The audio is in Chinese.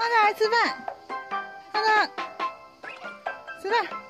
妈妈来吃饭，妈妈吃饭。